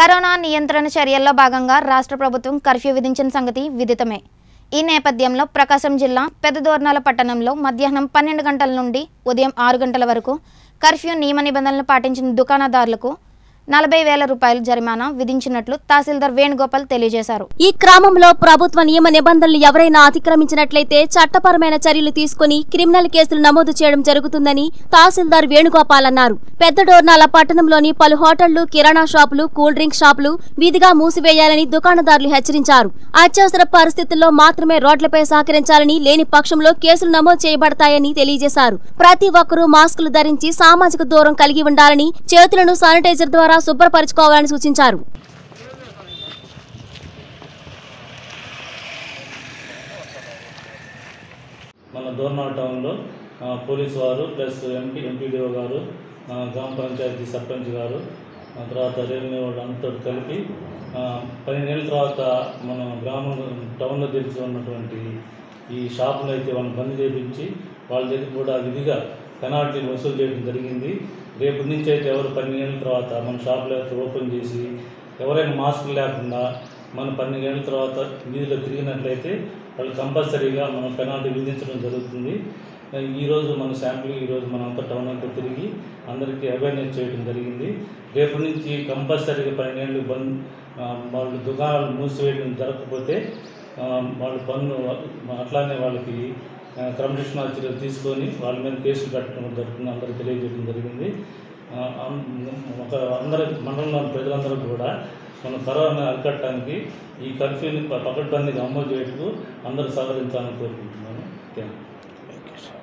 Corona నియంత్రణ చర్యల్లో భాగంగా రాష్ట్ర ప్రభుత్వం కర్ఫ్యూ విధించిన సంగతి విదితమే. ఈ నేపథ్యంలో ప్రకాశం జిల్లా పెద్దదోర్నాల పట్టణంలో మధ్యాహ్నం పన్నెండు గంటల నుండి ఉదయం ఆరు గంటల వరకు కర్ఫ్యూ నియమ నిబంధనలు పాటించిన దుకాణదారులకు నలభై వేల రూపాయలు జరిమానా విధించినట్లు తహసీల్దార్ వేణుగోపాల్ తెలియజేశారు. ఈ క్రమంలో ప్రభుత్వ నియమ నిబంధనలు ఎవరైనా అతిక్రమించినట్లయితే చట్టపరమైన చర్యలు తీసుకుని క్రిమినల్ కేసులు నమోదు చేయడం జరుగుతుందని తహసీల్దార్ వేణుగోపాల్ అన్నారు. పెద్ద డోర్నాల పట్టణంలోని పలు హోటళ్ళు కిరాణా షాపులు కూల్ డ్రింక్ షాపులు విధిగా మూసివేయాలని దుకాణదారులు హెచ్చరించారు. అత్యవసర పరిస్థితుల్లో మాత్రమే రోడ్లపై సహకరించాలని లేని పక్షంలో కేసులు నమోదు చేయబడతాయని తెలియజేశారు. ప్రతి ఒక్కరూ మాస్కులు ధరించి సామాజిక దూరం కలిగి ఉండాలని చేతులను శానిటైజర్ ద్వారా శుభ్రపరచుకోవాలని సూచించారు. మన దోర్నాల్ టౌన్లో పోలీసు వారు ప్లస్ ఎంపీ ఎంపీడీఓ గారు గ్రామ పంచాయతీ సర్పంచ్ గారు ఆ తర్వాత రెవెన్యూ వాళ్ళు అంతా కలిపి ఆ, తర్వాత మనం గ్రామం టౌన్లో తెరిచి ఉన్నటువంటి ఈ షాపులు అయితే వాళ్ళని బంద్ చేయించి వాళ్ళ దగ్గర కూడా విధిగా పెనాల్టీని వసూలు చేయడం జరిగింది. రేపు నుంచి అయితే ఎవరు పన్నెండేళ్ళ తర్వాత మన షాపులు అయితే ఓపెన్ చేసి ఎవరైనా మాస్క్ లేకుండా మనం గంటల తర్వాత వీధిలో తిరిగినట్లయితే వాళ్ళు కంపల్సరీగా మనం పెనాల్టీ విధించడం జరుగుతుంది. ఈరోజు మన శాంపుల్ ఈరోజు మనం అంతా టౌన్ అంతా తిరిగి అందరికీ అవేర్నెస్ చేయడం జరిగింది. రేపు నుంచి కంపల్సరీగా పన్నెండు బంద్ వాళ్ళు దుకాణాలు మూసివేయడం జరగకపోతే వాళ్ళు పన్ను అట్లానే వాళ్ళకి క్రమశిక్షణ చర్యలు తీసుకొని వాళ్ళ మీద కేసులు పెట్టడం జరుగుతుంది అందరికీ తెలియజేయడం జరిగింది. ఒక అందరి మండలంలోని ప్రజలందరూ కూడా మన కరోనా అరికట్టడానికి ఈ కర్ఫ్యూని ప- పకడ్బందీగా అమలు చేయటకు అందరూ సహకరించాలని కోరుకుంటున్నాను. Thank you.